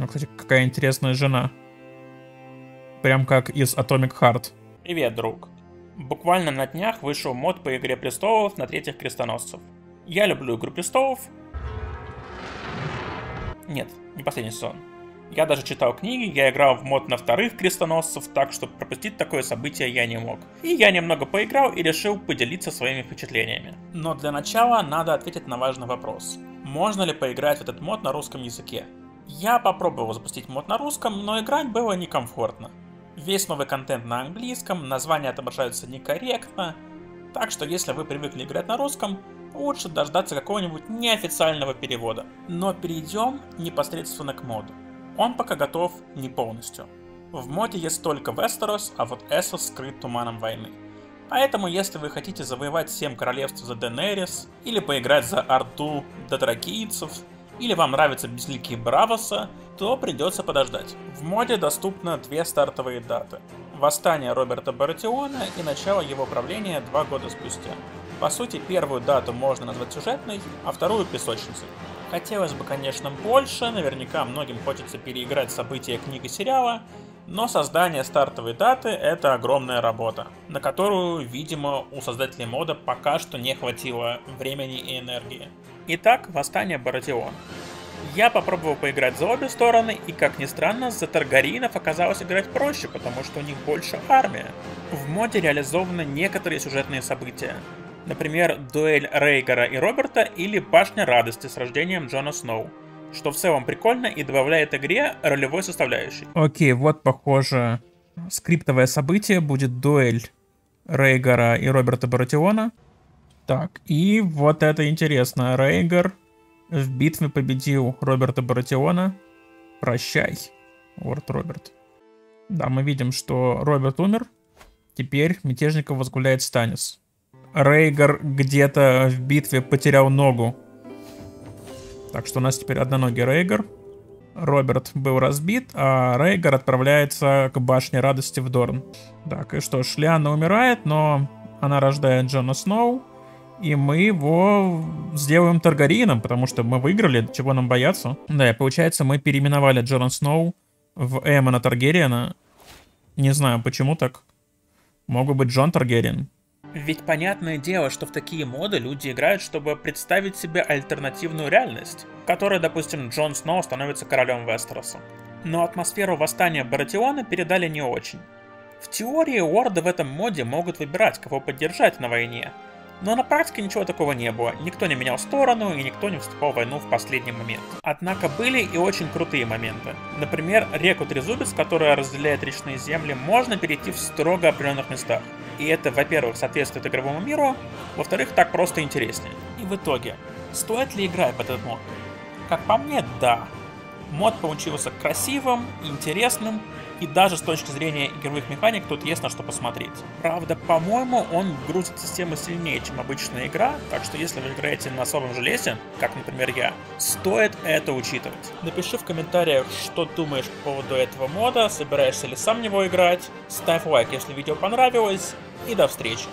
Ну, кстати, какая интересная жена. Прям как из Atomic Heart. Привет, друг. Буквально на днях вышел мод по Игре Престолов на третьих крестоносцев. Я люблю Игру Престолов. Нет, не последний сезон. Я даже читал книги, я играл в мод на вторых крестоносцев, так что пропустить такое событие я не мог. И я немного поиграл и решил поделиться своими впечатлениями. Но для начала надо ответить на важный вопрос. Можно ли поиграть в этот мод на русском языке? Я попробовал запустить мод на русском, но играть было некомфортно. Весь новый контент на английском, названия отображаются некорректно, так что если вы привыкли играть на русском, лучше дождаться какого-нибудь неофициального перевода. Но перейдем непосредственно к моду. Он пока готов не полностью. В моде есть только Вестерос, а вот Эссос скрыт туманом войны. Поэтому, если вы хотите завоевать 7 королевств за Денерис, или поиграть за Орду додракийцев, или вам нравятся безликие Бравоса, то придется подождать. В моде доступно две стартовые даты. Восстание Роберта Баратиона и начало его правления два года спустя. По сути, первую дату можно назвать сюжетной, а вторую песочницей. Хотелось бы, конечно, больше, наверняка многим хочется переиграть события книги сериала, но создание стартовой даты — это огромная работа, на которую, видимо, у создателей мода пока что не хватило времени и энергии. Итак, Восстание Баратион. Я попробовал поиграть за обе стороны, и как ни странно, за Таргариенов оказалось играть проще, потому что у них больше армия. В моде реализованы некоторые сюжетные события. Например, дуэль Рейгара и Роберта или Башня Радости с рождением Джона Сноу, что в целом прикольно и добавляет игре ролевой составляющей. Окей, вот похоже скриптовое событие будет дуэль Рейгара и Роберта Баратиона. Так, и вот это интересно. Рейгар в битве победил Роберта Баратиона. Прощай, Лорд Роберт. Да, мы видим, что Роберт умер. Теперь мятежников возгуляет Станис. Рейгар где-то в битве потерял ногу. Так что у нас теперь одноногий Рейгар. Роберт был разбит, а Рейгар отправляется к башне радости в Дорн. Так, и что, Шляна умирает, но она рождает Джона Сноу и мы его сделаем Таргарином, потому что мы выиграли, чего нам бояться. Да, и получается, мы переименовали Джона Сноу в Эмона Таргериена. Не знаю, почему так. Могу быть Джон Таргериен. Ведь понятное дело, что в такие моды люди играют, чтобы представить себе альтернативную реальность, в которой, допустим, Джон Сноу становится королем Вестероса. Но атмосферу восстания Баратиона передали не очень. В теории лорды в этом моде могут выбирать, кого поддержать на войне, но на практике ничего такого не было, никто не менял сторону и никто не вступал в войну в последний момент. Однако были и очень крутые моменты. Например, реку Трезубец, которая разделяет речные земли, можно перейти в строго определенных местах. И это, во-первых, соответствует игровому миру, во-вторых, так просто интереснее. И в итоге, стоит ли играть в этот мод? Как по мне, да. Мод получился красивым, интересным, и даже с точки зрения игровых механик тут есть на что посмотреть. Правда, по-моему, он грузит систему сильнее, чем обычная игра, так что если вы играете на особом железе, как, например, я, стоит это учитывать. Напиши в комментариях, что думаешь по поводу этого мода, собираешься ли сам в него играть, ставь лайк, если видео понравилось, и до встречи.